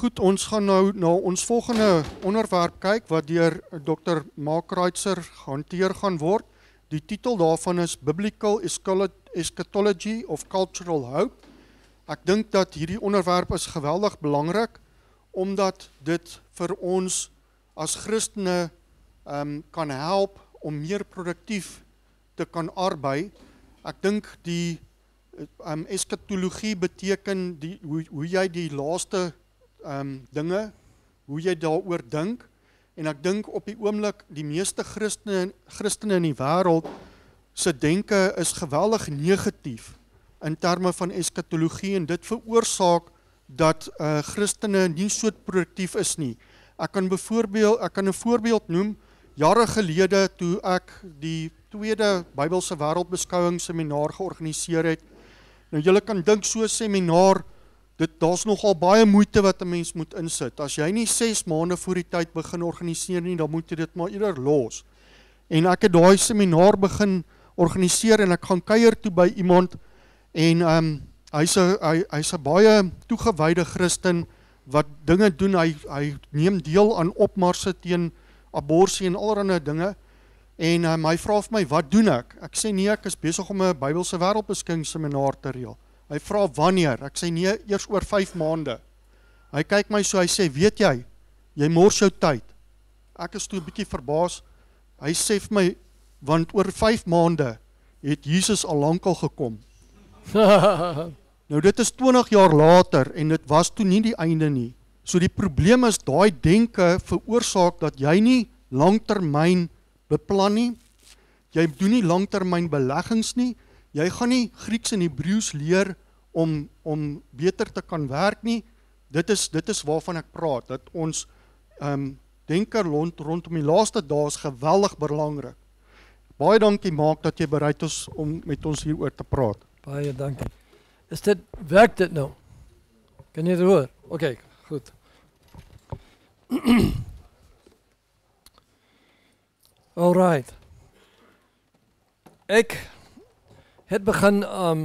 Goed, ons gaan nou na ons volgende onderwerp kyk wat deur Dr. Mark Reitzer gehanteer gaan word. Die titel daarvan is Biblical Eschatology of Cultural Hope. Ek dink dat hierdie onderwerp is geweldig belangrik omdat dit vir ons as Christene um kan help om meer produktief te kan arbei. Ek dink die um eskatologie beteken die hoe hoe jy die laaste um dinge hoe jy daaroor dink en ek dink op die oomblik die meeste Christene Christene in die wêreld se denke is geweldig negatief in terme van eskatologie en dit veroorsaak dat uh Christene nie so produktief is nie. Ek kan byvoorbeeld ek kan 'n voorbeeld noem jare gelede toe ek die tweede Bybelse wêreldbeskouing seminar georganiseer het. Nou julle kan dink so 'n seminar dit daar's nogal baie moeite wat 'n mens moet insit. As jy nie 6 maande voor die tyd begin organiseer nie, dan moet jy dit maar eerder los. En ek het daai seminar begin organiseer en ek gaan kuier toe by iemand en ehm um, hy's 'n hy hy's 'n baie toegewyde Christen wat dinge doen. Hy hy neem deel aan opmarse teen abortus en allerlei dinge. En um, hy vra vir my, "Wat doen ek?" Ek sê, "Nee, ek is besig om 'n Bybelse wêreldbeskouing seminar te reël." Hy vra wanneer? Ek sê nee, eers oor 5 maande. Hy kyk my so, hy sê, "Weet jy, jy mors jou tyd." Ek is toe 'n bietjie verbaas. Hy sê vir my, "Want oor 5 maande het Jesus al lankal gekom." nou dit is 20 jaar later en dit was toe nie die einde nie. So die probleem is daai denke veroorsaak dat jy nie langtermyn beplan nie. Jy doen nie langtermyn beleggings nie jy gaan nie Grieks en Hebreëus leer om om beter te kan werk nie. Dit is dit is waarvan ek praat dat ons ehm um, denker rond rondom die laaste dae is geweldig belangrik. Baie dankie maak dat jy bereid is om met ons hieroor te praat. Baie dankie. Is dit werk dit nou? Kan jy dit hoor? OK, goed. All right. Ek het begin um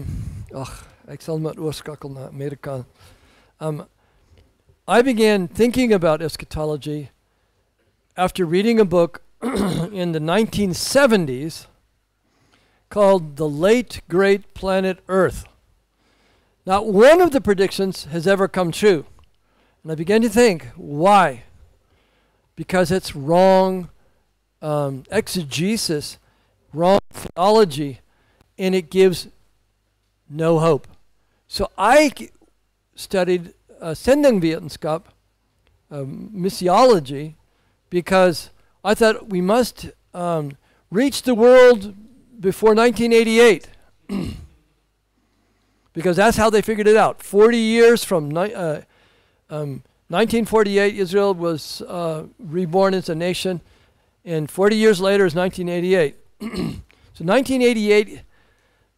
ek sal maar oorskakel na Amerika. Um I began thinking about eschatology after reading a book in the 1970s called The Late Great Planet Earth. Not one of the predictions has ever come true. And I began to think, why? Because it's wrong um, exegesis, wrong theology, and it gives no hope. So I studied uh, Sendingwetenskap, um, missiology, because I thought we must um, reach the world before 1988. because that's how they figured it out. 40 years from uh, um, 1948, Israel was uh, reborn as a nation, and 40 years later is 1988. so 1988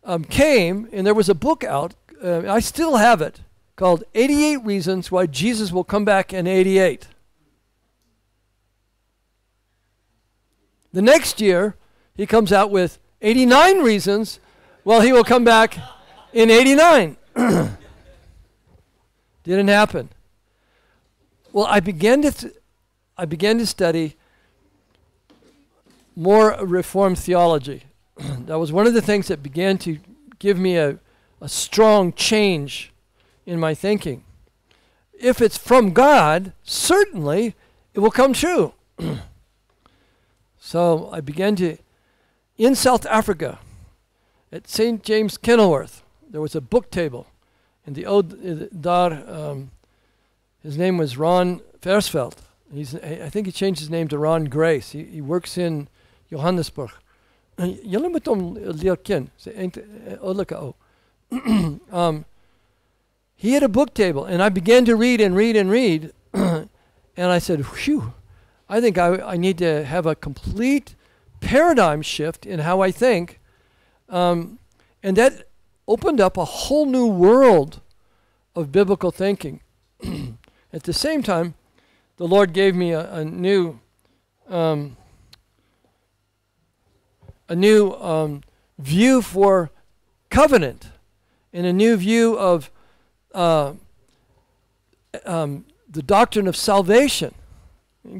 um, came, and there was a book out. Uh, I still have it called 88 Reasons Why Jesus Will Come Back in 88. The next year, he comes out with 89 reasons why he will come back in 89. Didn't happen. Well, I began to, th- I began to study more Reformed theology. that was one of the things that began to give me a, a strong change in my thinking. If it's from God, certainly it will come true. so I began to, in South Africa, at St. James Kenilworth, there was a book table. And the old Dar, um, his name was Ron Versfeld. He's, I think he changed his name to Ron Grace. He, he works in Johannesburg. Leer ken. Sy oulike ou. um he had a book table and I began to read and read and read and I said, "Phew. I think I I need to have a complete paradigm shift in how I think." Um and that opened up a whole new world of biblical thinking. At the same time, the Lord gave me a, a new um, a new um, view for covenant and a new view of uh, um, the doctrine of salvation.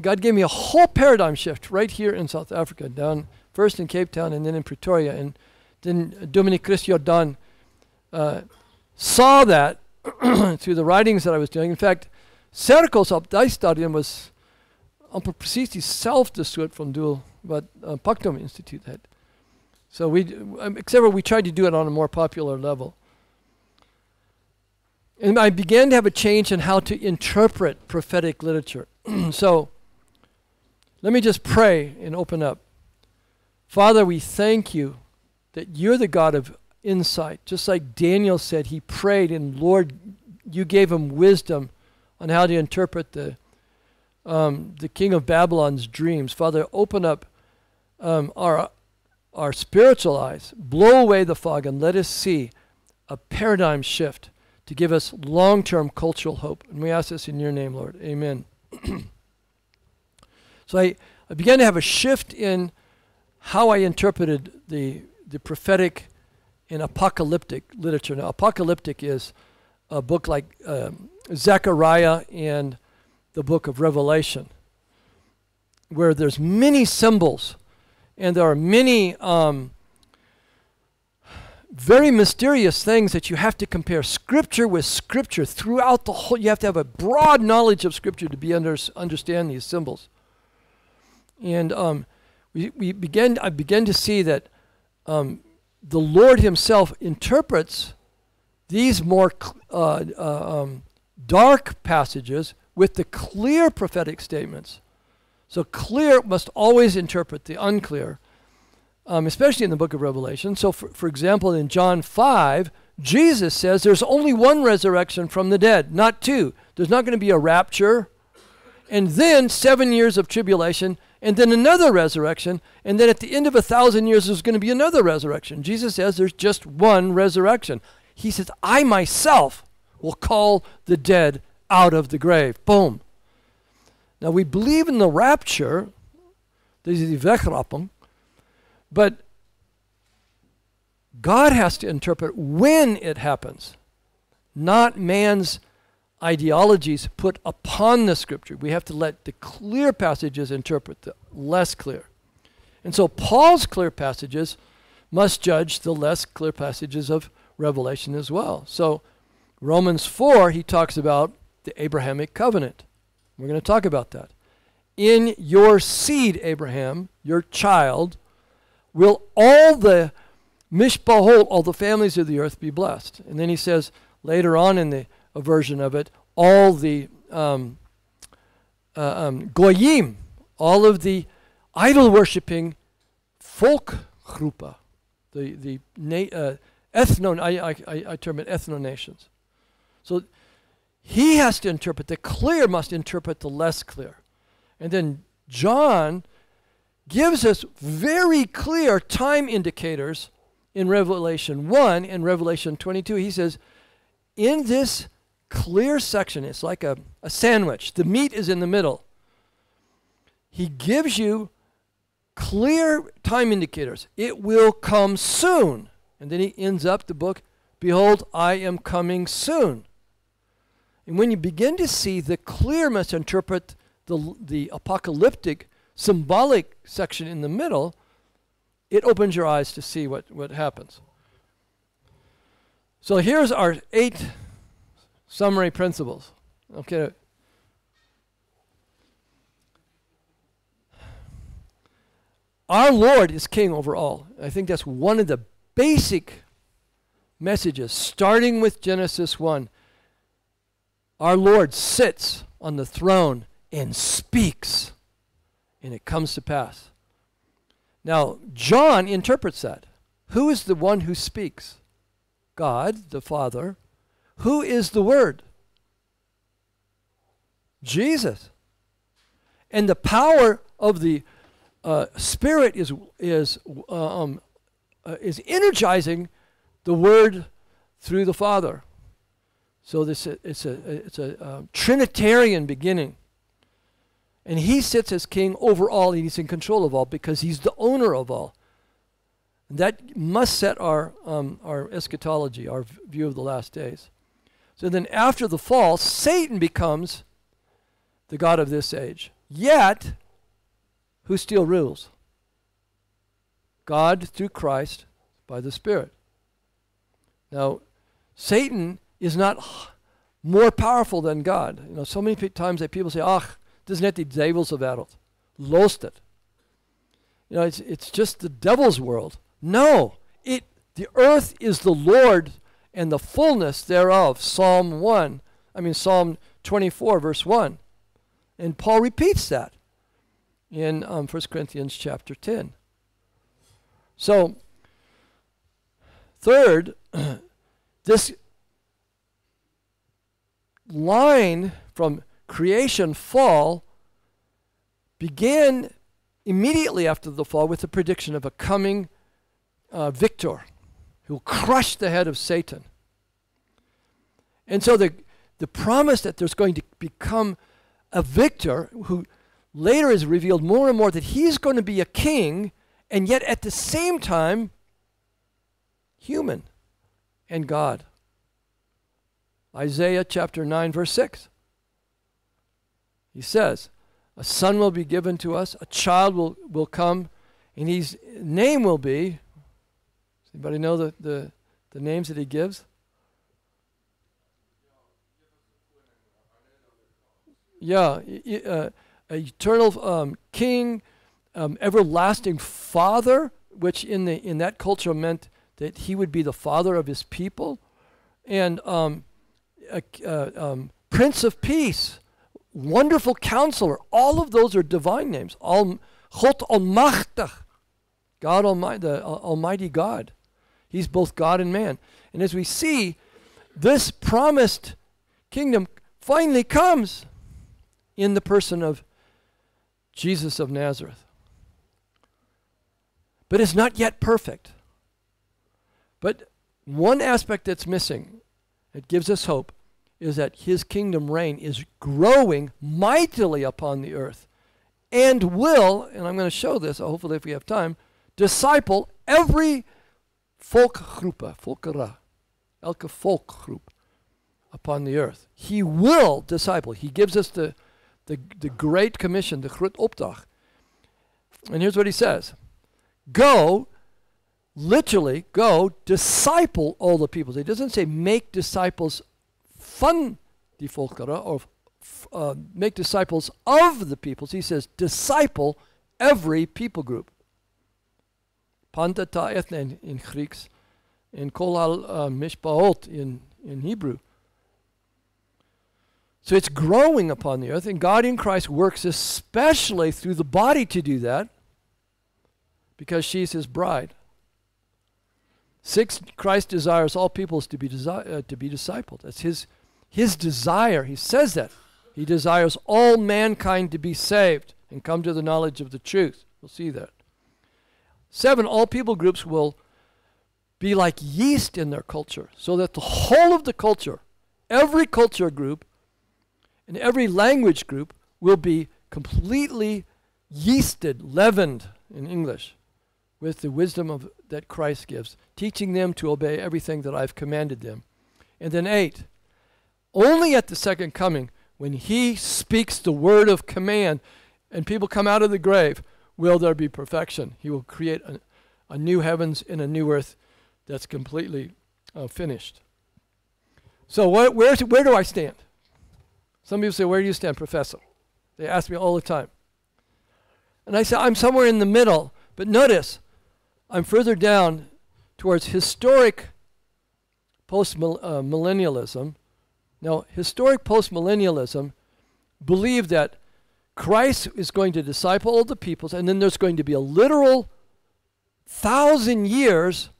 God gave me a whole paradigm shift right here in South Africa, down first in Cape Town and then in Pretoria. And then Dominic Chris uh, saw that through the writings that I was doing. In fact, cirkels op die stadium was presies dieselfde soort van doel wat uh, Pactum Institute had. So we, um, except for we tried to do it on a more popular level. And I began to have a change in how to interpret prophetic literature. so let me just pray and open up. Father, we thank you that you're the God of insight. Just like Daniel said, he prayed, and Lord, you gave him wisdom on how to interpret the, um, the king of Babylon's dreams. Father, open up um, our, our spiritual eyes, blow away the fog, and let us see a paradigm shift to give us long term cultural hope. And we ask this in your name, Lord. Amen. so I, I began to have a shift in how I interpreted the, the prophetic and apocalyptic literature. Now, apocalyptic is a book like um, Zechariah and the book of Revelation, where there's many symbols and there are many um, very mysterious things that you have to compare scripture with scripture throughout the whole you have to have a broad knowledge of scripture to be under, understand these symbols. And um, we, we began i began to see that um, the lord himself interprets these more uh, uh, um, dark passages with the clear prophetic statements so clear must always interpret the unclear um, especially in the book of Revelation. So, for, for example, in John 5, Jesus says there's only one resurrection from the dead, not two. There's not going to be a rapture, and then seven years of tribulation, and then another resurrection, and then at the end of a thousand years, there's going to be another resurrection. Jesus says there's just one resurrection. He says, I myself will call the dead out of the grave. Boom. Now, we believe in the rapture, this is the but God has to interpret when it happens, not man's ideologies put upon the scripture. We have to let the clear passages interpret the less clear. And so Paul's clear passages must judge the less clear passages of Revelation as well. So Romans 4, he talks about the Abrahamic covenant. We're going to talk about that. In your seed, Abraham, your child, will all the mishpahot, all the families of the earth, be blessed. And then he says later on in the version of it, all the um, uh, um, goyim, all of the idol worshipping folk grupa, the the na- uh, ethno, I, I, I term it ethno nations. So he has to interpret the clear must interpret the less clear, and then John gives us very clear time indicators in Revelation 1 and Revelation 22. He says, in this clear section, it's like a, a sandwich, the meat is in the middle. He gives you clear time indicators. It will come soon. And then he ends up the book, Behold, I am coming soon. And when you begin to see the clear misinterpret the, the apocalyptic symbolic section in the middle, it opens your eyes to see what, what happens. So here's our eight summary principles. Okay. Our Lord is king over all. I think that's one of the basic messages, starting with Genesis 1. Our Lord sits on the throne and speaks and it comes to pass. Now, John interprets that. Who is the one who speaks? God, the Father. Who is the Word? Jesus. And the power of the uh, Spirit is, is, uh, um, uh, is energizing the Word through the Father. So this, it's a, it's a uh, Trinitarian beginning. And he sits as king over all, and he's in control of all because he's the owner of all. And that must set our, um, our eschatology, our view of the last days. So then, after the fall, Satan becomes the God of this age. Yet, who still rules? God through Christ by the Spirit. Now, Satan is not more powerful than God. You know, so many times that people say, "Ach, is net die duiwelse wêreld." Lost it. You know, it's it's just the devil's world. No, it the earth is the Lord and the fullness thereof. Psalm 1. I mean Psalm 24 verse 1. And Paul repeats that in um, 1 Corinthians chapter 10. So, third, this line from creation fall began immediately after the fall with the prediction of a coming uh, victor who will crush the head of Satan. And so the, the promise that there's going to become a victor who later is revealed more and more that he's going to be a king and yet at the same time human and God. Isaiah chapter 9, verse 6. He says, A son will be given to us, a child will, will come, and his name will be. Does anybody know the, the, the names that he gives? Yeah, uh, eternal um, king, um, everlasting father, which in the in that culture meant that he would be the father of his people, and um, uh, um, prince of peace, wonderful counselor. All of those are divine names. All God Almachtig, God Almighty, the uh, Almighty God. He's both God and man. And as we see, this promised kingdom finally comes in the person of Jesus of Nazareth. But it's not yet perfect. But one aspect that's missing, it gives us hope, is that his kingdom reign is growing mightily upon the earth and will, and I'm going to show this, hopefully if we have time, disciple every volkgroepe, volkera, uh, elke volkgroep upon the earth. He will disciple. He gives us the the, the Great Commission, the Groot Opdracht. And here's what he says Go, literally, go, disciple all the peoples. He doesn't say make disciples van die volkeren or uh, make disciples of the peoples. He says disciple every people group. Panta ta ethne in Greeks, in kolal uh, mishpaot in, in Hebrew. So it's growing upon the earth, and God in Christ works especially through the body to do that because she's his bride. Six, Christ desires all peoples to be, desi- uh, to be discipled. That's his, his desire. He says that. He desires all mankind to be saved and come to the knowledge of the truth. We'll see that. Seven, all people groups will be like yeast in their culture, so that the whole of the culture, every culture group, and every language group will be completely yeasted, leavened in English with the wisdom of, that Christ gives, teaching them to obey everything that I've commanded them. And then, eight, only at the second coming, when he speaks the word of command and people come out of the grave, will there be perfection. He will create a, a new heavens and a new earth that's completely uh, finished. So, wh- where, where do I stand? Some people say, Where do you stand, Professor? They ask me all the time. And I say, I'm somewhere in the middle. But notice, I'm further down towards historic post uh, millennialism. Now, historic postmillennialism believed that Christ is going to disciple all the peoples, and then there's going to be a literal thousand years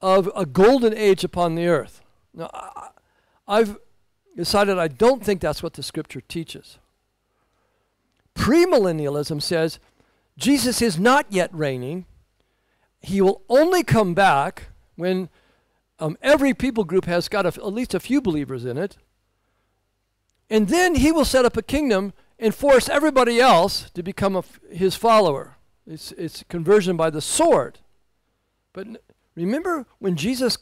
of a golden age upon the earth. Now, I've decided I don't think that's what the scripture teaches. Premillennialism says Jesus is not yet reigning. He will only come back when um, every people group has got at least a few believers in it. And then he will set up a kingdom and force everybody else to become a, his follower. It's, it's conversion by the sword. But remember when Jesus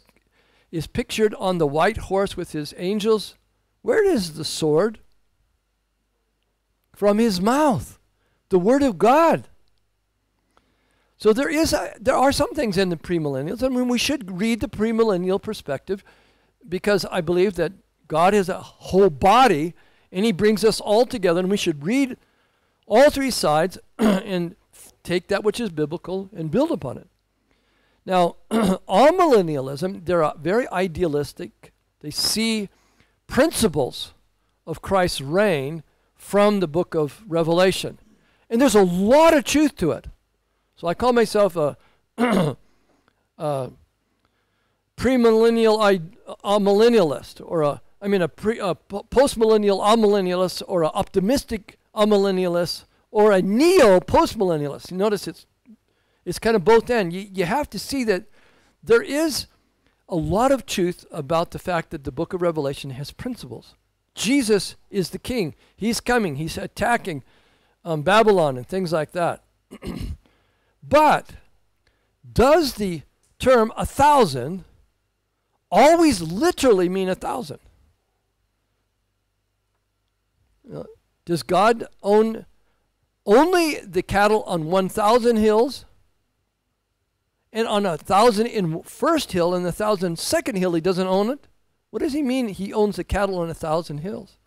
is pictured on the white horse with his angels where is the sword? from his mouth, the word of God. So there is a, there are some things in the premillennials. I mean, we should read the premillennial perspective because I believe that God is a whole body and he brings us all together and we should read all three sides and take that which is biblical and build upon it. Now, all millennialism, they're uh, very idealistic. They see principles of Christ's reign from the book of Revelation. And there's a lot of truth to it. So I call myself a, a premillennial amillennialist, or a, I mean, a, pre, a postmillennial amillennialist, or an optimistic amillennialist, or a neo postmillennialist. You notice it's, it's kind of both ends. You, you have to see that there is a lot of truth about the fact that the book of Revelation has principles. Jesus is the king. He's coming. He's attacking um, Babylon and things like that. but does the term a thousand always literally mean a thousand? Uh, does God own only the cattle on 1,000 hills? And on a thousand in first hill and the thousand second hill, he doesn't own it? What does he mean he owns the cattle on a thousand hills?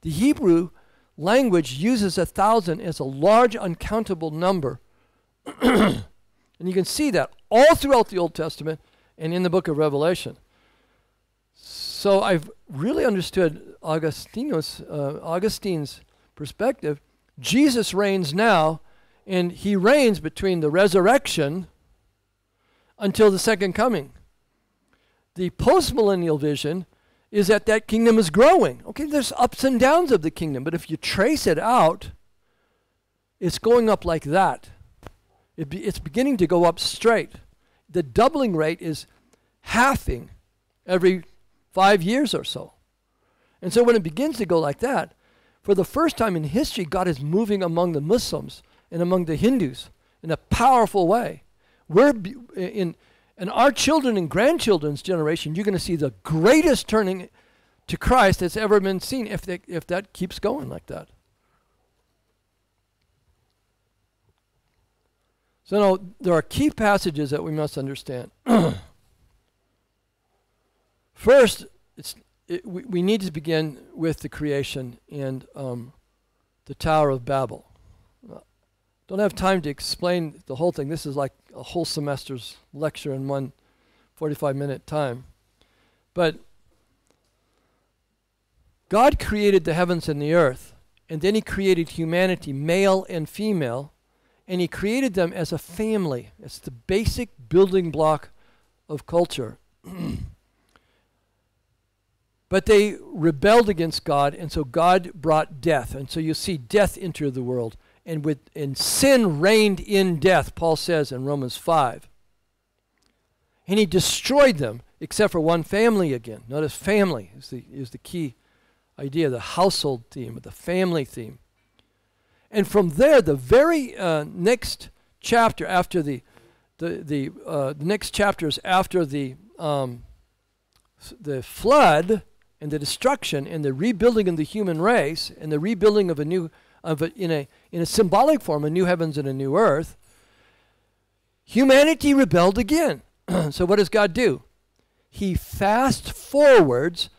The Hebrew language uses a thousand as a large, uncountable number. and you can see that all throughout the Old Testament and in the book of Revelation. So I've really understood Augustinus, uh, Augustine's perspective. Jesus reigns now, and he reigns between the resurrection until the second coming. The postmillennial vision is that that kingdom is growing. Okay, there's ups and downs of the kingdom, but if you trace it out, it's going up like that. It be, it's beginning to go up straight. The doubling rate is halving every five years or so. And so when it begins to go like that, for the first time in history, God is moving among the Muslims and among the Hindus in a powerful way. We're in, in our children and grandchildren's generation, you're going to see the greatest turning to Christ that's ever been seen if, they, if that keeps going like that. So now there are key passages that we must understand. First, it's, it, we, we need to begin with the creation and um, the Tower of Babel. Don't have time to explain the whole thing. This is like a whole semester's lecture in one 45 minute time. But God created the heavens and the earth, and then He created humanity, male and female, and He created them as a family. It's the basic building block of culture. but they rebelled against God, and so God brought death. And so you see death enter the world and with and sin reigned in death, Paul says in Romans 5. And he destroyed them, except for one family again. Notice family is the, is the key idea, the household theme, the family theme. And from there, the very uh, next chapter after the, the, the, uh, the next after the, um, the flood and the destruction and the rebuilding of the human race and the rebuilding of a new of a, in a in a symbolic form, a new heavens and a new earth. Humanity rebelled again. so what does God do? He fast forwards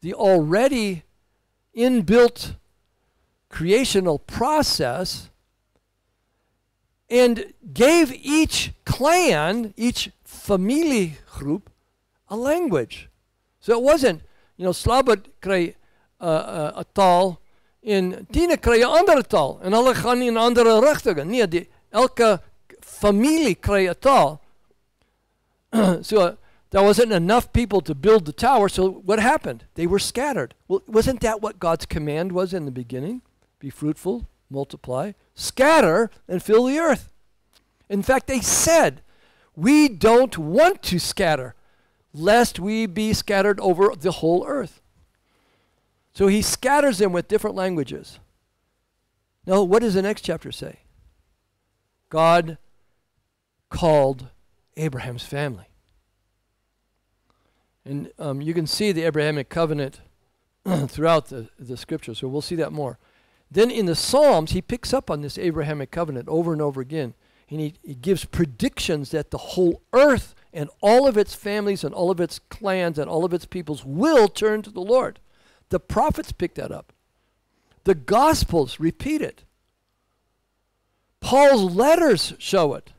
the already inbuilt creational process and gave each clan, each family group, a language. So it wasn't, you know, Slabat kry uh, uh, a taal En tiene kry 'n ander taal en hulle gaan in andere rigtinge. Nee, die, elke familie kry 'n taal. so there wasn't enough people to build the tower, so what happened? They were scattered. Well, wasn't that what God's command was in the beginning? Be fruitful, multiply, scatter, and fill the earth. In fact, they said, We don't want to scatter, lest we be scattered over the whole earth. So he scatters them with different languages. Now, what does the next chapter say? God called Abraham's family. And um, you can see the Abrahamic covenant throughout the, the scripture, so we'll see that more. Then in the Psalms, he picks up on this Abrahamic covenant over and over again. And he, he gives predictions that the whole earth and all of its families and all of its clans and all of its peoples will turn to the Lord. The prophets pick that up. The Gospels repeat it. Paul's letters show it.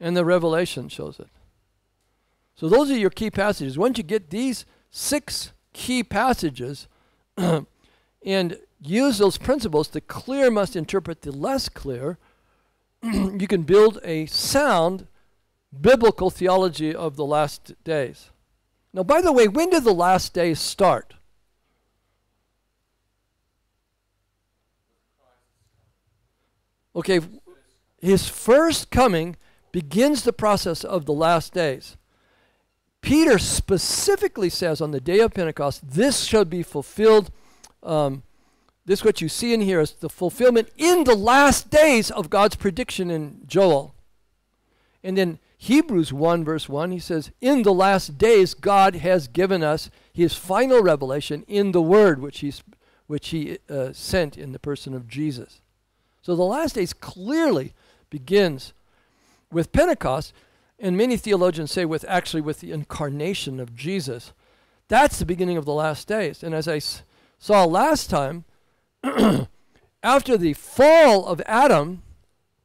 And the Revelation shows it. So those are your key passages. Once you get these six key passages and use those principles, the clear must interpret the less clear. you can build a sound biblical theology of the last days. Now, by the way, when did the last days start? Okay, his first coming begins the process of the last days. Peter specifically says on the day of Pentecost, this shall be fulfilled. Um, this, what you see in here, is the fulfillment in the last days of God's prediction in Joel. And then Hebrews 1, verse 1, he says, In the last days, God has given us his final revelation in the Word, which, he's, which he uh, sent in the person of Jesus. So the last days clearly begins with Pentecost, and many theologians say with actually with the incarnation of Jesus. That's the beginning of the last days. And as I saw last time, after the fall of Adam,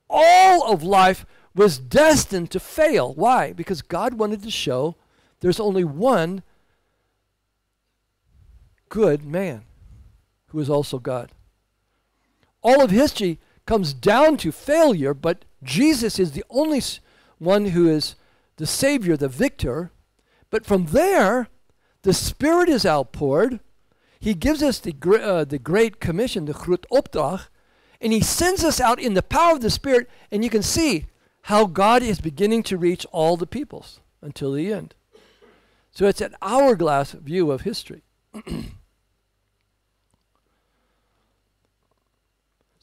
all of life was destined to fail. Why? Because God wanted to show there's only one good man who is also God. All of history comes down to failure, but Jesus is the only one who is the Savior, the victor. But from there, the Spirit is outpoured. He gives us the, uh, the Great Commission, the Groot Opdracht, and He sends us out in the power of the Spirit. And you can see how God is beginning to reach all the peoples until the end. So it's an hourglass view of history.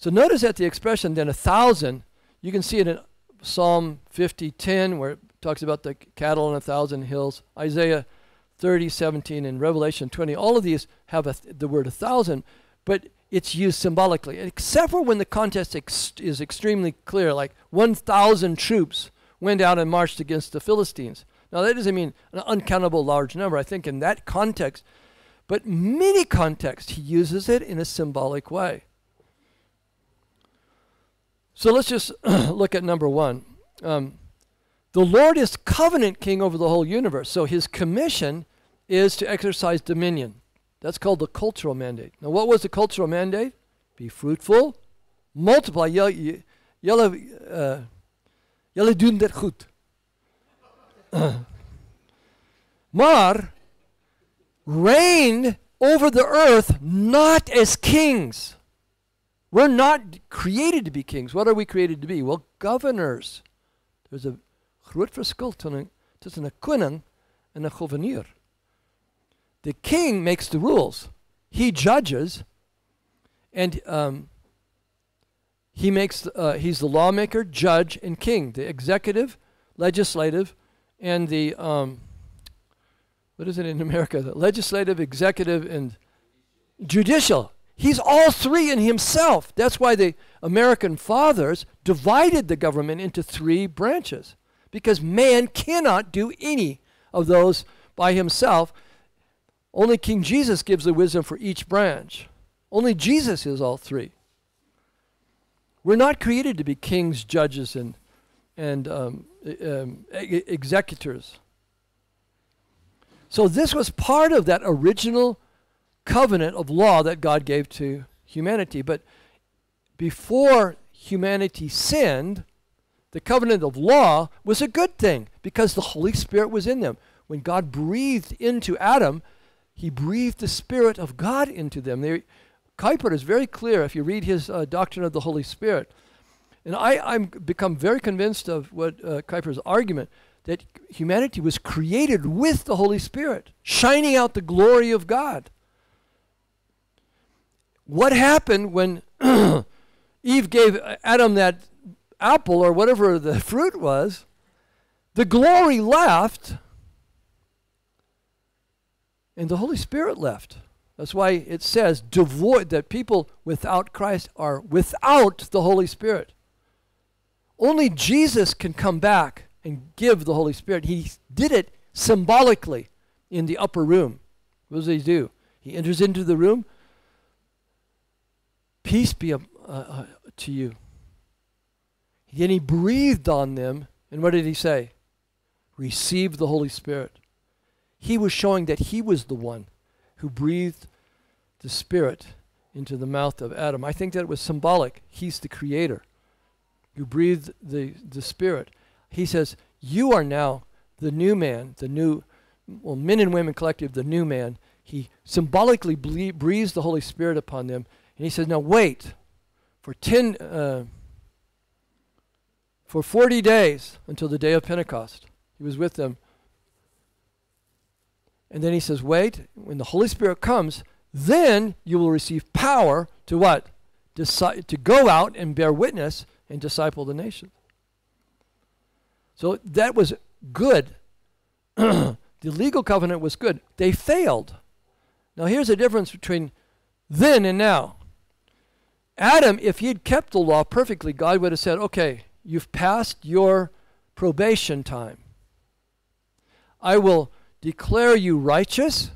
So notice that the expression then a thousand, you can see it in Psalm 50:10 where it talks about the cattle on a thousand hills, Isaiah 30:17 and Revelation 20. All of these have th- the word a thousand, but it's used symbolically, except for when the context ex- is extremely clear, like 1,000 troops went out and marched against the Philistines. Now that doesn't mean an uncountable large number. I think in that context, but many contexts he uses it in a symbolic way. So let's just look at number one. Um, the Lord is covenant king over the whole universe. So his commission is to exercise dominion. That's called the cultural mandate. Now, what was the cultural mandate? Be fruitful, multiply. Jullie, uh, jullie doen dit goed. maar reign over the earth not as kings. We're not created to be kings. What are we created to be? Well, governors. There's a groot verskil tussen 'n koning en 'n gouverneur. The king makes the rules. He judges, and um, he makes. Uh, he's the lawmaker, judge, and king. The executive, legislative, and the um, what is it in America? The legislative, executive, and judicial. He's all three in himself. That's why the American fathers divided the government into three branches, because man cannot do any of those by himself. Only King Jesus gives the wisdom for each branch. Only Jesus is all three. We're not created to be kings, judges, and, and um, um, executors. So this was part of that original covenant of law that God gave to humanity. But before humanity sinned, the covenant of law was a good thing because the Holy Spirit was in them. When God breathed into Adam, he breathed the Spirit of God into them. They, Kuyper is very clear if you read his uh, Doctrine of the Holy Spirit. And I, I'm become very convinced of what uh, Kuyper's argument that humanity was created with the Holy Spirit, shining out the glory of God. What happened when Eve gave Adam that apple or whatever the fruit was? The glory left and the Holy Spirit left. That's why it says devoid that people without Christ are without the Holy Spirit. Only Jesus can come back and give the Holy Spirit. He did it symbolically in the upper room. What does he do? He enters into the room. Peace be uh, uh, to you. Then he breathed on them, and what did he say? Receive the Holy Spirit. He was showing that he was the one who breathed the Spirit into the mouth of Adam. I think that it was symbolic. He's the creator who breathed the, the Spirit. He says, You are now the new man, the new, well, men and women collective, the new man. He symbolically ble- breathes the Holy Spirit upon them. And he says, Now wait for 10, uh, for 40 days until the day of Pentecost. He was with them. And then he says, Wait, when the Holy Spirit comes, then you will receive power to what? Deci- to go out and bear witness and disciple the nations. So that was good. the legal covenant was good. They failed. Now here's the difference between then and now. Adam, if he had kept the law perfectly, God would have said, okay, you've passed your probation time. I will declare you righteous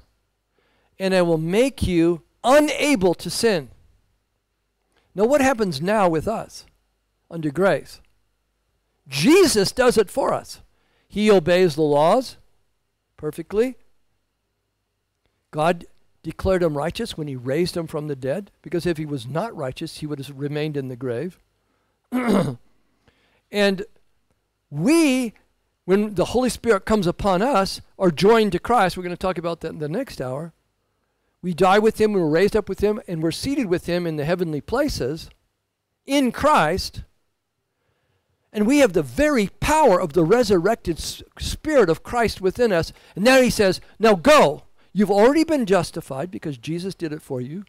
and I will make you unable to sin. Now, what happens now with us under grace? Jesus does it for us. He obeys the laws perfectly. God declared him righteous when he raised him from the dead, because if he was not righteous, he would have remained in the grave. and we, when the Holy Spirit comes upon us, are joined to Christ. We're going to talk about that in the next hour. We die with him, we're raised up with him, and we're seated with him in the heavenly places in Christ. And we have the very power of the resurrected Spirit of Christ within us. And now he says, Now go. You've already been justified because Jesus did it for you.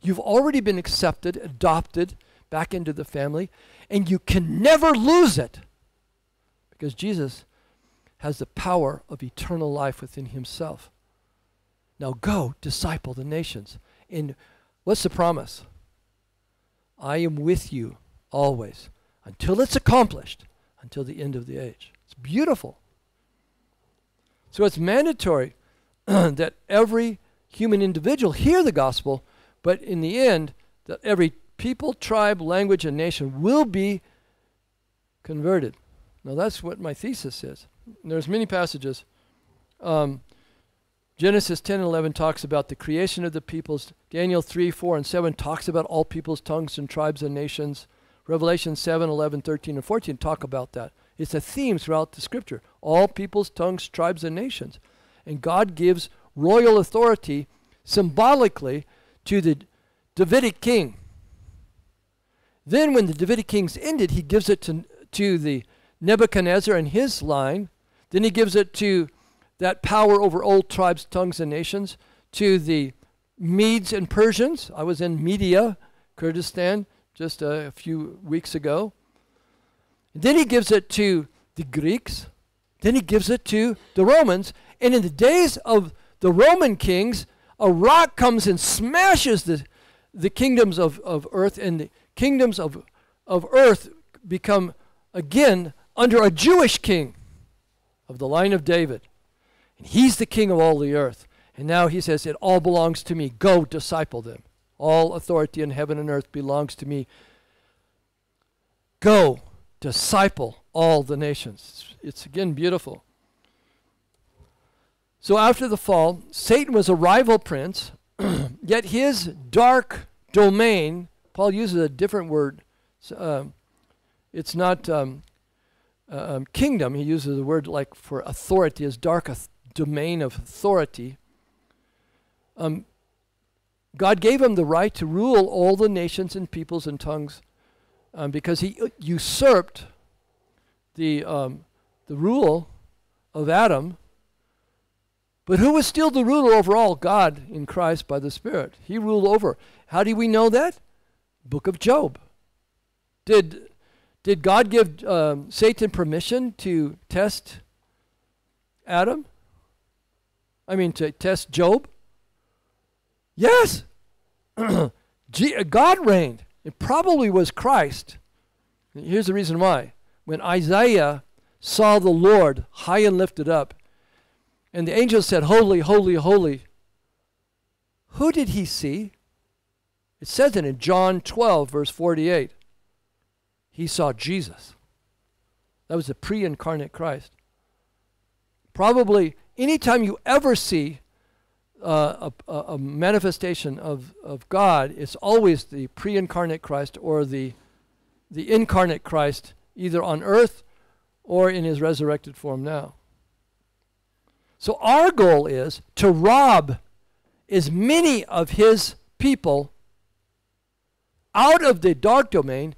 You've already been accepted, adopted back into the family. And you can never lose it because Jesus has the power of eternal life within himself. Now go, disciple the nations. And what's the promise? I am with you always until it's accomplished, until the end of the age. It's beautiful. So it's mandatory that every human individual hear the gospel, but in the end, that every people, tribe, language, and nation will be converted. Now that's what my thesis is. There's many passages. Um, Genesis 10 and 11 talks about the creation of the peoples. Daniel 3, 4, and 7 talks about all peoples, tongues, and tribes and nations. Revelation 7, 11, 13, and 14 talk about that. It's a theme throughout the scripture. All peoples, tongues, tribes, and nations. And God gives royal authority symbolically to the Davidic king. Then, when the Davidic king's ended, he gives it to, to the Nebuchadnezzar and his line. Then he gives it to that power over old tribes, tongues, and nations to the Medes and Persians. I was in Media, Kurdistan, just a few weeks ago. then he gives it to the Greeks. Then he gives it to the Romans. And in the days of the Roman kings, a rock comes and smashes the, the kingdoms of, of earth, and the kingdoms of, of earth become again under a Jewish king of the line of David. And he's the king of all the earth. And now he says, It all belongs to me. Go disciple them. All authority in heaven and earth belongs to me. Go disciple all the nations. It's, again beautiful. So after the fall, Satan was a rival prince, yet his dark domain, Paul uses a different word. Uh, it's not um, um, kingdom. He uses the word like for authority, his dark a domain of authority, um, God gave him the right to rule all the nations and peoples and tongues um, because he usurped the, um, the rule of Adam. But who was still the ruler over all? God in Christ by the Spirit. He ruled over. How do we know that? Book of Job. Did, did God give um, Satan permission to test Adam? I mean, to test Job? Yes. God reigned. It probably was Christ. Here's the reason why. When Isaiah saw the Lord high and lifted up, and the angel said, Holy, holy, holy, who did he see? It says it in John 12, verse 48. He saw Jesus. That was the pre incarnate Christ. Probably anytime you ever see uh, a, a, manifestation of, of God, it's always the pre incarnate Christ or the, the incarnate Christ, either on earth or in his resurrected form now. So our goal is to rob as many of his people out of the dark domain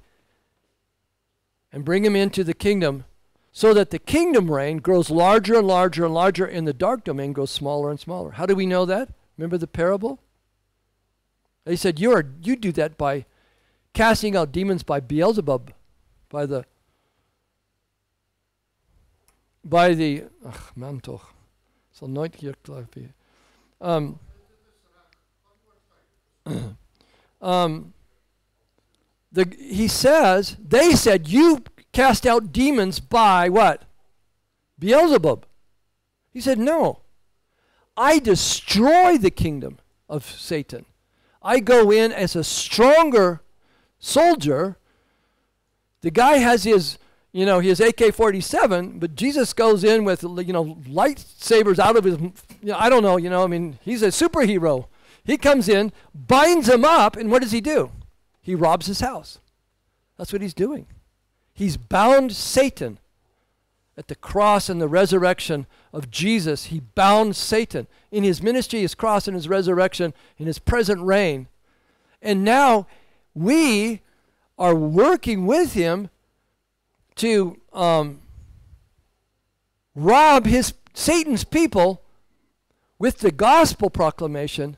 and bring them into the kingdom so that the kingdom reign grows larger and larger and larger, and the dark domain grows smaller and smaller. How do we know that? Remember the parable? They said, you, are, you do that by casting out demons by Beelzebub, by the by the ach man toch nooit hier klaar. Um um the he says they said you cast out demons by what? Beelzebub. He said, No. I destroy the kingdom of Satan. I go in as a stronger soldier. The guy has his, you know, his AK-47, but Jesus goes in with, you know, lightsabers out of his, you know, I don't know, you know, I mean, he's a superhero. He comes in, binds him up, and what does he do? He robs his house. That's what he's doing. He's bound Satan. At the cross and the resurrection of Jesus, he bound Satan. In his ministry, his cross, and his resurrection, in his present reign. And now we are working with him to um, rob his Satan's people with the gospel proclamation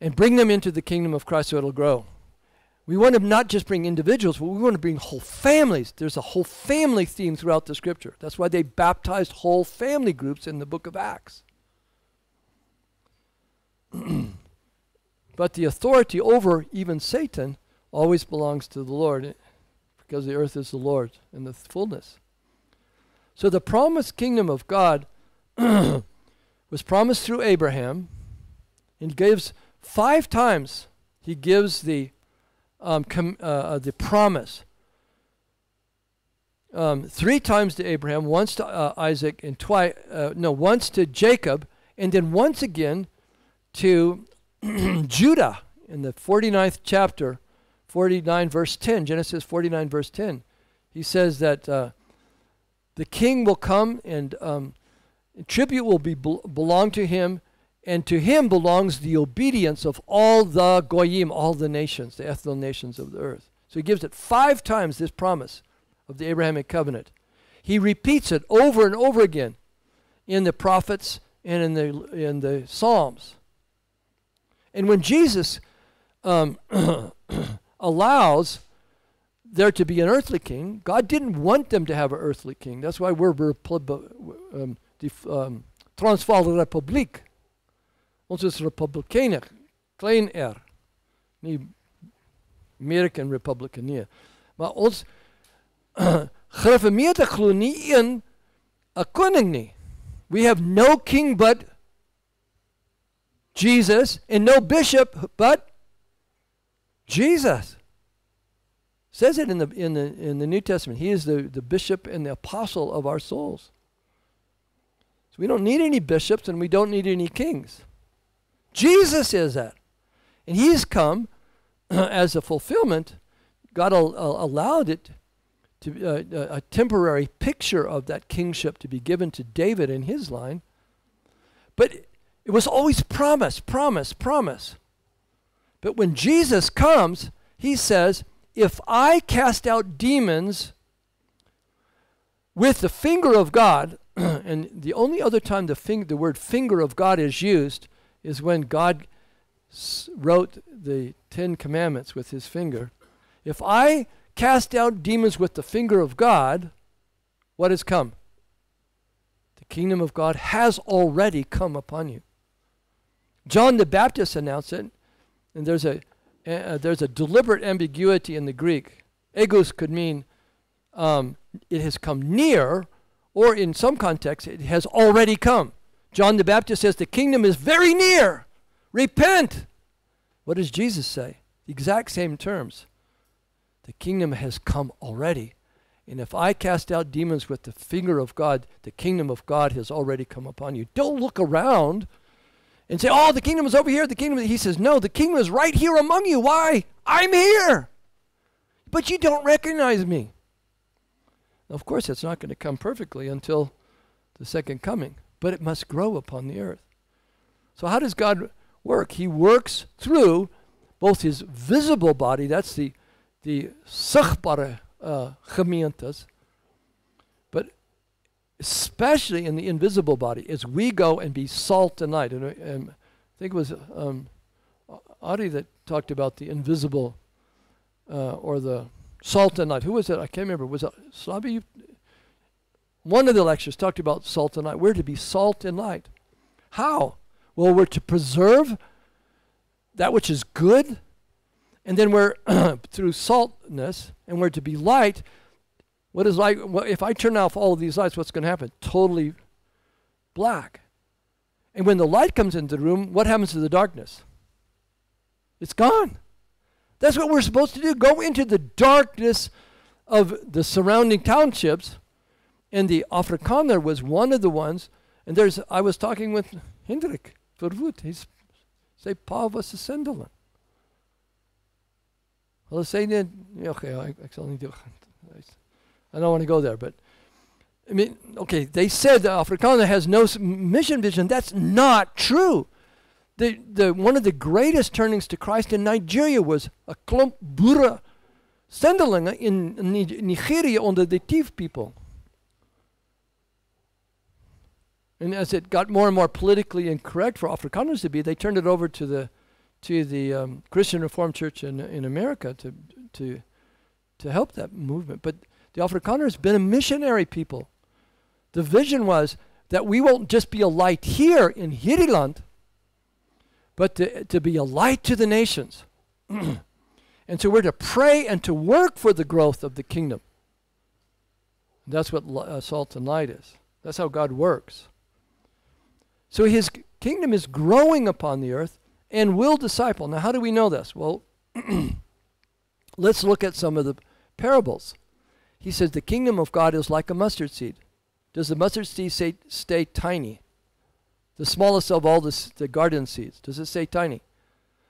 and bring them into the kingdom of Christ so it'll grow. We want to not just bring individuals, but we want to bring whole families. There's a whole family theme throughout the scripture. That's why they baptized whole family groups in the book of Acts. but the authority over even Satan always belongs to the Lord because the earth is the Lord's and the fullness. So the promised kingdom of God was promised through Abraham and gives five times he gives the um, com, uh, uh, the promise. Um, three times to Abraham, once to uh, Isaac, and twice, uh, no, once to Jacob, and then once again to Judah in the 49th chapter, 49 verse 10, Genesis 49 verse 10. He says that uh, the king will come and um, tribute will be belong to him and to him belongs the obedience of all the goyim, all the nations, the ethno nations of the earth. So he gives it five times this promise of the Abrahamic covenant. He repeats it over and over again in the prophets and in the in the Psalms. And when Jesus um, allows there to be an earthly king, God didn't want them to have an earthly king. That's why we're um, um, Transvaal Republiek. Ons is Republikeiner, klein r. Nie American Republican nie. Maar ons gereformeerde glo nie een 'n koning nie. We have no king but Jesus and no bishop but Jesus. says it in the in the in the New Testament. He is the, the bishop and the apostle of our souls. So we don't need any bishops and we don't need any kings. Jesus is that. And he's come as a fulfillment. God al- allowed it to be a, a temporary picture of that kingship to be given to David in his line. But it was always promise, promise, promise. But when Jesus comes, he says, If I cast out demons with the finger of God, and the only other time the, the word finger of God is used is when God wrote the Ten Commandments with his finger. If I cast out demons with the finger of God, what has come? The kingdom of God has already come upon you. John the Baptist announced it, and there's a uh, there's a deliberate ambiguity in the Greek. Egus could mean um, it has come near, or in some contexts, it has already come. John the Baptist says the kingdom is very near. Repent. What does Jesus say? The exact same terms. The kingdom has come already. And if I cast out demons with the finger of God, the kingdom of God has already come upon you. Don't look around and say, oh, the kingdom is over here. The kingdom. He says, no, the kingdom is right here among you. Why? I'm here. But you don't recognize me. Of course, it's not going to come perfectly until the second coming, but it must grow upon the earth. So, how does God work? He works through both his visible body, that's the, the sichtbare uh, gemeentes, but especially in the invisible body, as we go and be salt and light. And, and I think it was um, Adi that talked about the invisible uh, or the salt and light. Who was it? I can't remember. Was it Slavi? One of the lectures talked about salt and light. We're to be salt and light. How? Well, we're to preserve that which is good, and then we're through saltness, and we're to be light. What is light? Well, if I turn off all of these lights, what's going to happen? Totally black. And when the light comes into the room, what happens to the darkness? It's gone. That's what we're supposed to do. Go into the darkness of the surrounding townships. And the Afrikaner was one of the ones. And there's I was talking with Hendrik Verwoerd. He's say pa was 'n sendeling. Sê net okay, I don't want to go there, but I mean, okay, they said the Afrikaner has no mission vision. That's not true. The, the, one of the greatest turnings to Christ in Nigeria was a klomp boere sendelinge in, in Nigeria under the Tiv people. And as it got more and more politically incorrect for Afrikaners to be, they turned it over to the to the um, Christian Reformed Church in in America to to to help that movement. But the Afrikaners have been a missionary people. The vision was that we won't just be a light here in Hiriland, but to, to be a light to the nations. and so we're to pray and to work for the growth of the kingdom. That's what uh, salt and light is. That's how God works. So his kingdom is growing upon the earth and will disciple. Now, how do we know this? Well, let's look at some of the parables. He says the kingdom of God is like a mustard seed. Does the mustard seed say, stay tiny? The smallest of all the, the garden seeds. Does it say tiny?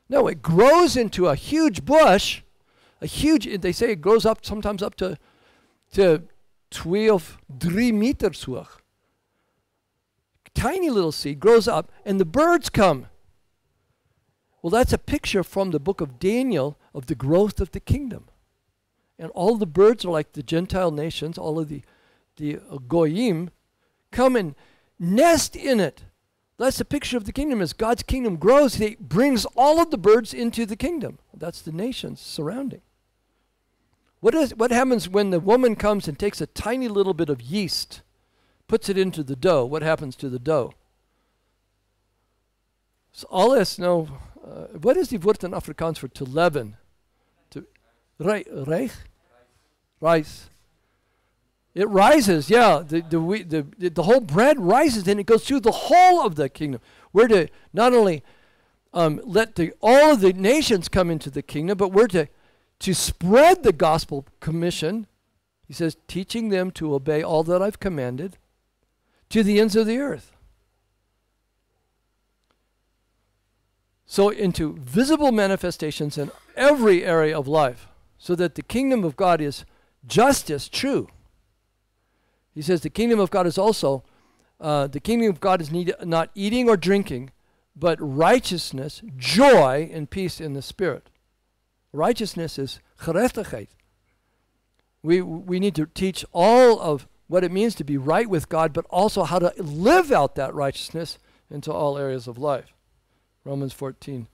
No, it grows into a huge bush. A huge, they say it grows up sometimes up to, to 12, 3 meters hoog. Tiny little seed grows up and the birds come. Well, that's a picture from the book of Daniel of the growth of the kingdom. And all the birds are like the Gentile nations, all of the, the uh, Goyim, come and nest in it. That's a picture of the kingdom. As God's kingdom grows, He brings all of the birds into the kingdom. That's the nations surrounding. What, is, what happens when the woman comes and takes a tiny little bit of yeast, puts it into the dough? What happens to the dough? So all this, no. Uh, what is the word in Afrikaans for to leaven? To, reich? Rice. It rises, yeah. The, the, the, the whole bread rises and it goes through the whole of the kingdom. We're to not only um, let the, all of the nations come into the kingdom, but we're to, to spread the gospel commission. He says, teaching them to obey all that I've commanded to the ends of the earth. So, into visible manifestations in every area of life, so that the kingdom of God is justice, true he says the kingdom of God is also, uh, the kingdom of God is need, not eating or drinking, but righteousness, joy, and peace in the Spirit. Righteousness is. We, we need to teach all of what it means to be right with God, but also how to live out that righteousness into all areas of life. Romans 14,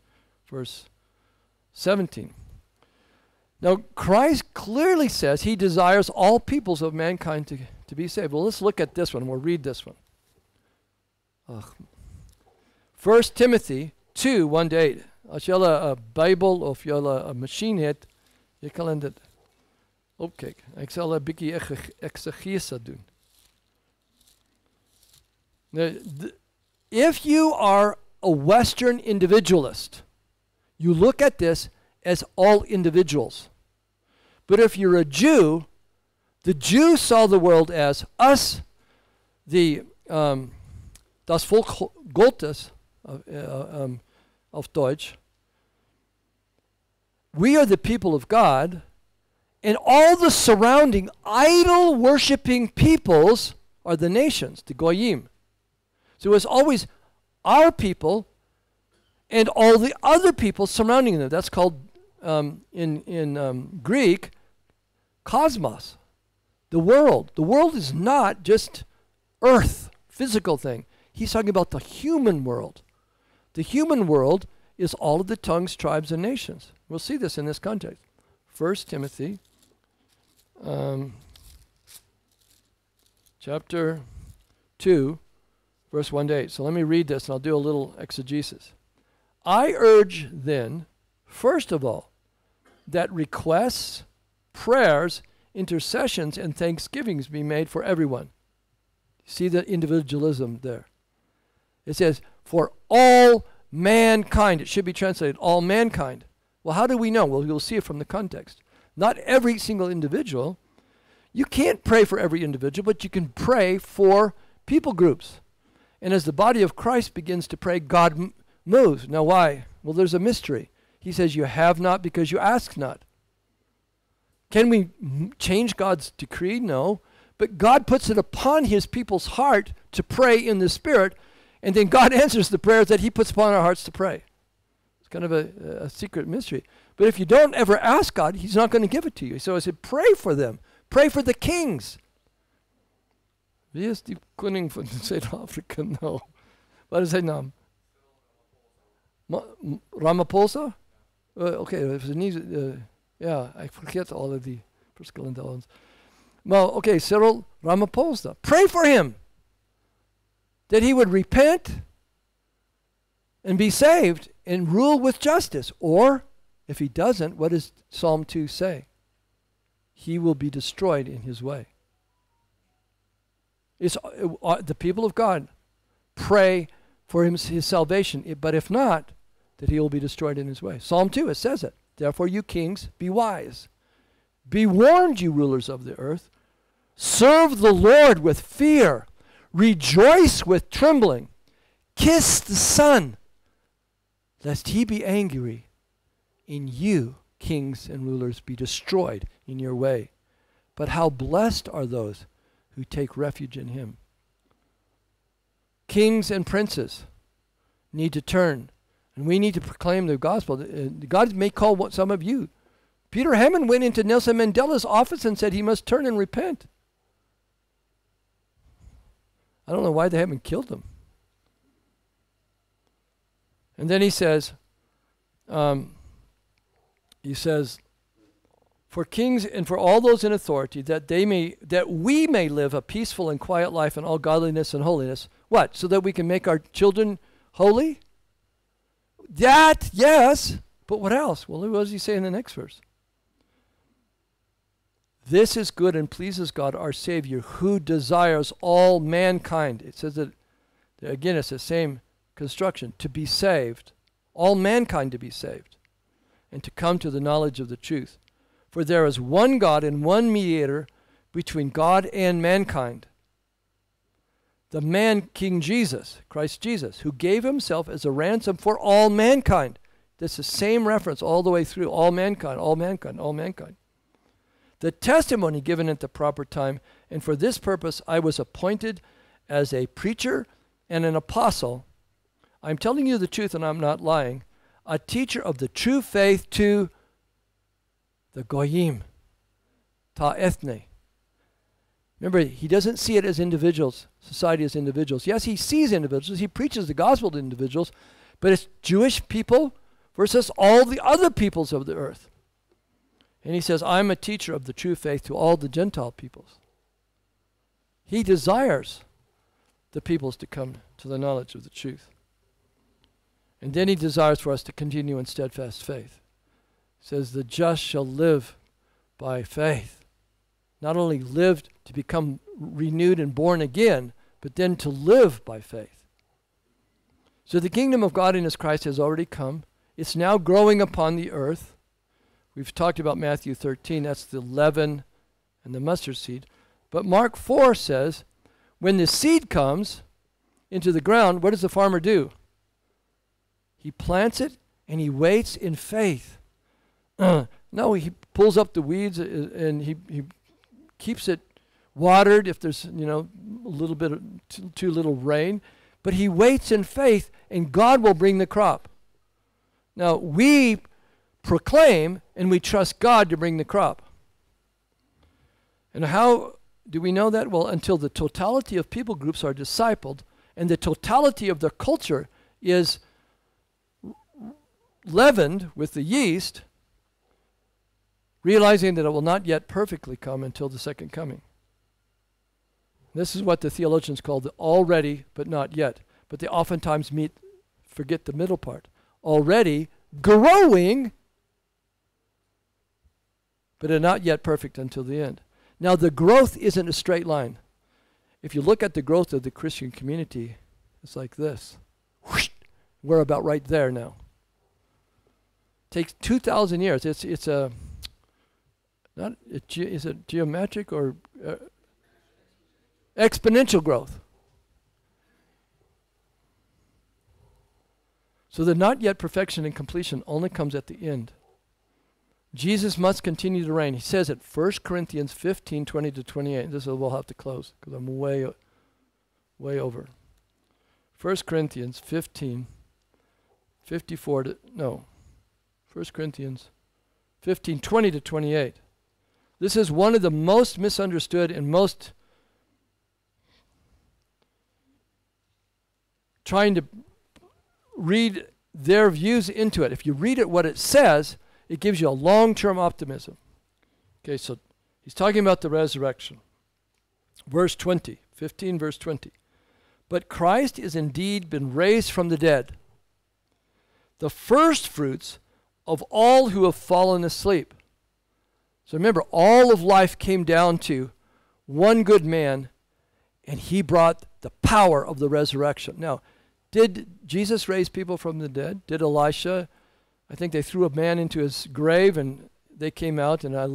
verse 17. Now, Christ clearly says he desires all peoples of mankind to to be saved. Well, let's look at this one. We'll read this one. Ugh. 1 Timothy 2, 1 to 8. As jy 'n Bybel of masjien het, jy kan dit bietjie eksegese doen. If you are a Western individualist, you look at this as all individuals. But if you're a Jew, the Jew saw the world as us, the um, das Volk Gottes, of, uh, um, auf Deutsch. We are the people of God, and all the surrounding idol worshiping peoples are the nations, the Goyim. So it's always our people and all the other people surrounding them. That's called um, in in um, Greek cosmos, the world. The world is not just earth, physical thing. He's talking about the human world. The human world is all of the tongues, tribes, and nations. We'll see this in this context. First Timothy, um, chapter two, verse 1 to 8. So let me read this and I'll do a little exegesis. I urge then, first of all, that requests, prayers, intercessions, and thanksgivings be made for everyone. See the individualism there. It says, for all mankind. It should be translated, all mankind. Well, how do we know? Well, you'll see it from the context. Not every single individual. You can't pray for every individual, but you can pray for people groups. And as the body of Christ begins to pray, God m- moves. Now, why? Well, there's a mystery. He says, You have not because you ask not. Can we m- change God's decree? No. But God puts it upon his people's heart to pray in the Spirit, and then God answers the prayers that he puts upon our hearts to pray. Kind of a, a secret mystery. But if you don't ever ask God, he's not going to give it to you. So I said, Pray for them. Pray for the kings. Wie is die koning van Suid-Afrika nou? Wat is naam? Ma M- Ramaphosa? Uh, okay, is nie uh, ja, ek vergeet al die verskillende ons. Maar okay, Cyril Ramaphosa. Pray for him that he would repent and be saved and rule with justice. Or if he doesn't, what does Psalm 2 say? He will be destroyed in his way. It's uh, uh, the people of God pray for his salvation, but if not, that he will be destroyed in his way. Psalm 2, it says it. Therefore, you kings, be wise. Be warned, you rulers of the earth. Serve the Lord with fear. Rejoice with trembling. Kiss the Son, lest he be angry, and you, kings and rulers, be destroyed in your way. But how blessed are those who take refuge in him. Kings and princes need to turn, and we need to proclaim the gospel. Uh, God may call some of you. Peter Hammond went into Nelson Mandela's office and said he must turn and repent. I don't know why they haven't killed him. And then he says, um, he says, for kings and for all those in authority, that they may that we may live a peaceful and quiet life in all godliness and holiness. What? So that we can make our children holy? That, yes. But what else? Well, what does he say in the next verse? This is good and pleases God our Savior, who desires all mankind. It says that again it's the same construction, to be saved, all mankind to be saved, and to come to the knowledge of the truth. For there is one God and one mediator between God and mankind. The man, King Jesus, Christ Jesus, who gave himself as a ransom for all mankind. That's the same reference all the way through all mankind, all mankind, all mankind. The testimony given at the proper time, and for this purpose I was appointed as a preacher and an apostle. I'm telling you the truth and I'm not lying. A teacher of the true faith to the goyim, ta ethne. Remember, he doesn't see it as individuals, society as individuals. Yes, he sees individuals, he preaches the gospel to individuals, but it's Jewish people versus all the other peoples of the earth. And he says, I'm a teacher of the true faith to all the Gentile peoples. He desires the peoples to come to the knowledge of the truth. And then he desires for us to continue in steadfast faith. He says, The just shall live by faith. Not only live to become renewed and born again, but then to live by faith. So the kingdom of God in His Christ has already come. It's now growing upon the earth. We've talked about Matthew 13, that's the leaven and the mustard seed. But Mark 4 says, when the seed comes into the ground, what does the farmer do? He plants it and he waits in faith. no, he pulls up the weeds uh, and he, he keeps it watered if there's, you know, a little bit of too, too little rain. But he waits in faith and God will bring the crop. Now, we proclaim and we trust God to bring the crop. And how do we know that? Well, until the totality of people groups are discipled and the totality of their culture is leavened with the yeast, realizing that it will not yet perfectly come until the second coming. This is what the theologians call the already but not yet. But they oftentimes meet, forget the middle part. Already growing, but are not yet perfect until the end. Now, the growth isn't a straight line. If you look at the growth of the Christian community, it's like this. We're about right there now. Takes 2,000 years. It's, it's a, not, a ge- is it geometric or uh, exponential growth. So the not yet perfection and completion only comes at the end. Jesus must continue to reign. He says it 1 Corinthians 15, 20 to 28. This is we'll have to close because I'm way, way over. 1 Corinthians 15, 54 to, no, 1 Corinthians 15, 20 to 28. This is one of the most misunderstood and most trying to read their views into it. If you read it what it says, it gives you a long-term optimism. Okay, so he's talking about the resurrection. Verse 20, 15 verse 20. But Christ is indeed been raised from the dead, the first fruits of all who have fallen asleep. So remember, all of life came down to one good man, and he brought the power of the resurrection. Now, did Jesus raise people from the dead? Did Elisha? I think they threw a man into his grave and they came out, and uh,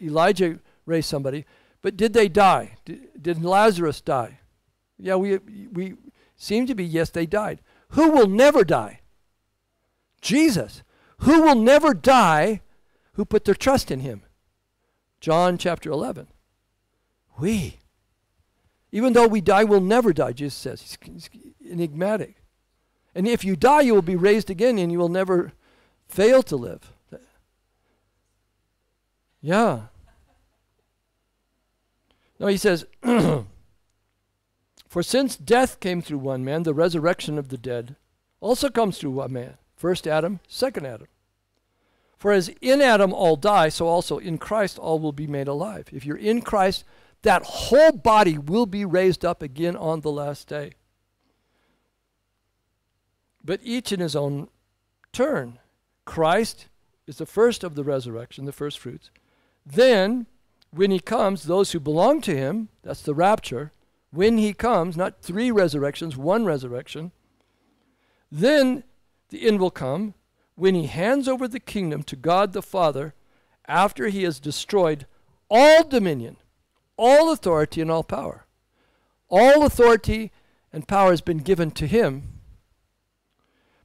Elijah raised somebody. But did they die? Did, did Lazarus die? Yeah, we, we seem to be, yes, they died. Who will never die? Jesus. Who will never die who put their trust in him? John chapter 11. We. Even though we die, we'll never die, Jesus says. He's, enigmatic. And if you die, you will be raised again and you will never fail to live. Yeah. No, he says, For since death came through one man, the resurrection of the dead also comes through one man. First Adam, second Adam. For as in Adam all die, so also in Christ all will be made alive. If you're in Christ, that whole body will be raised up again on the last day. But each in his own turn. Christ is the first of the resurrection, the first fruits. Then, when he comes, those who belong to him, that's the rapture, when he comes, not three resurrections, one resurrection, then the end will come when he hands over the kingdom to God the Father after he has destroyed all dominion, all authority, and all power. All authority and power has been given to him.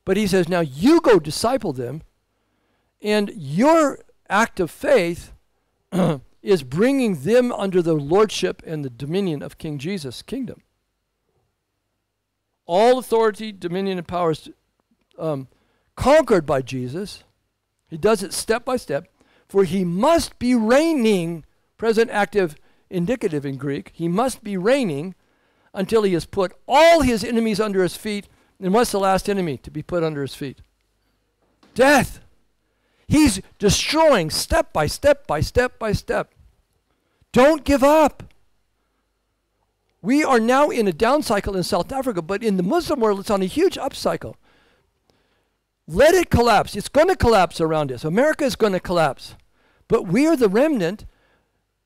But he says, now you go disciple them, and your act of faith is bringing them under the lordship and the dominion of King Jesus' kingdom. All authority, dominion, and power is um, conquered by Jesus. He does it step by step, for he must be reigning, present active indicative in Greek, he must be reigning until he has put all his enemies under his feet. And what's the last enemy to be put under his feet? Death. He's destroying step by step by step by step. Don't give up. We are now in a down cycle in South Africa, but in the Muslim world, it's on a huge up cycle. Let it collapse. It's going to collapse around us. America is going to collapse. But we're the remnant.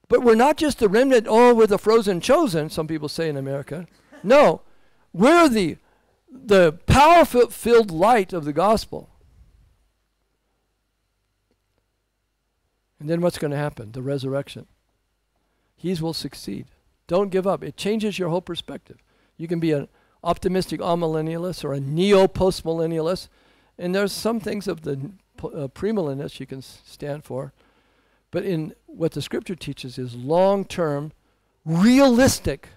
But we're not just the remnant, oh, we're the frozen chosen, some people say in America. No, we're the, the power filled light of the gospel. And then what's going to happen? The resurrection. He will succeed. Don't give up. It changes your whole perspective. You can be an optimistic amillennialist or a neo postmillennialist, and there's some things of the uh, premillennialists you can stand for. But in what the scripture teaches is long term, realistic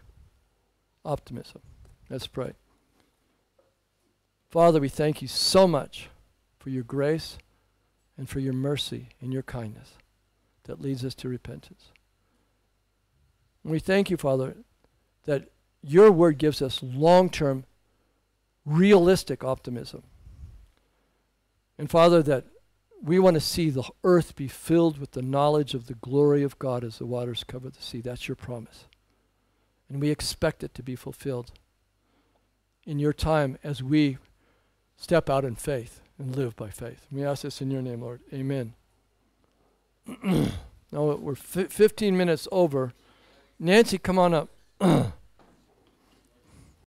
optimism. Let's pray. Father, we thank you so much for your grace and for your mercy and your kindness that leads us to repentance. And we thank you, Father, that your word gives us long term, realistic optimism. And Father, that we want to see the earth be filled with the knowledge of the glory of God as the waters cover the sea. That's your promise. And we expect it to be fulfilled in your time as we step out in faith and live by faith. We ask this in your name, Lord. Amen. now we're f- 15 minutes over. Nancy, come on up.